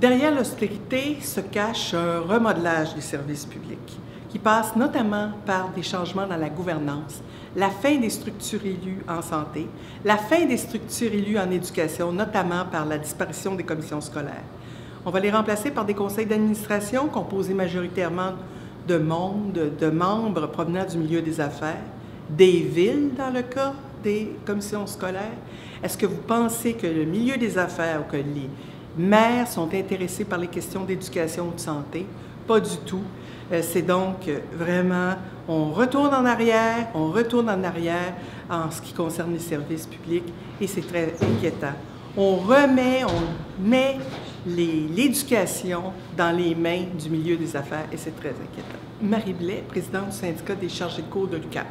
Derrière l'austérité se cache un remodelage des services publics qui passe notamment par des changements dans la gouvernance, la fin des structures élues en santé, la fin des structures élues en éducation, notamment par la disparition des commissions scolaires. On va les remplacer par des conseils d'administration composés majoritairement de monde, de membres provenant du milieu des affaires, des villes dans le cas des commissions scolaires. Est-ce que vous pensez que le milieu des affaires ou que les maires sont intéressés par les questions d'éducation ou de santé. Pas du tout. Euh, c'est donc euh, vraiment, on retourne en arrière, on retourne en arrière en ce qui concerne les services publics et c'est très inquiétant. On remet, on met l'éducation dans les mains du milieu des affaires et c'est très inquiétant. Marie Blais, présidente du syndicat des chargés de cours de l'UQAM.